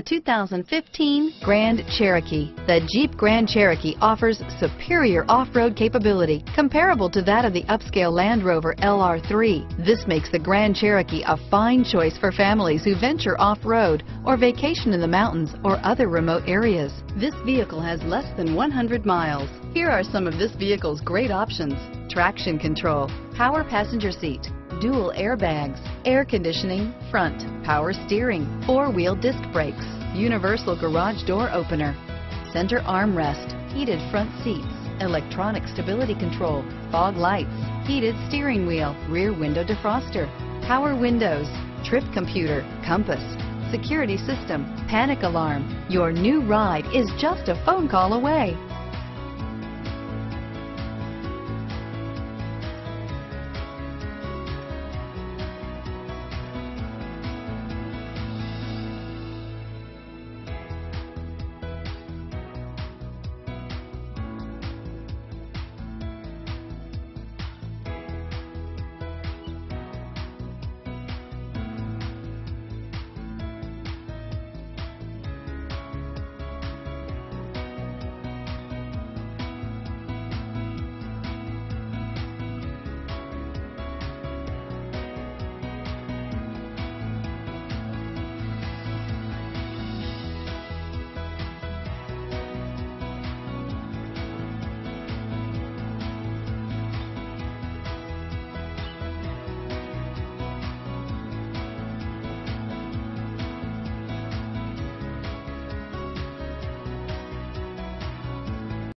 The 2015 Grand Cherokee. The Jeep Grand Cherokee offers superior off-road capability comparable to that of the upscale Land Rover LR3. This makes the Grand Cherokee a fine choice for families who venture off-road or vacation in the mountains or other remote areas. This vehicle has less than 100 miles. Here are some of this vehicle's great options. Traction control, power passenger seat, dual airbags, air conditioning, front, power steering, four-wheel disc brakes, universal garage door opener, center armrest, heated front seats, electronic stability control, fog lights, heated steering wheel, rear window defroster, power windows, trip computer, compass, security system, panic alarm. Your new ride is just a phone call away.